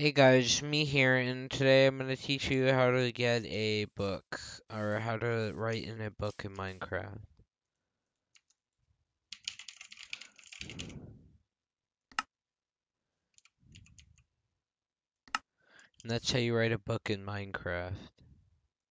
Hey guys, me here, and today I'm going to teach you how to get a book, or how to write in a book in Minecraft. And that's how you write a book in Minecraft.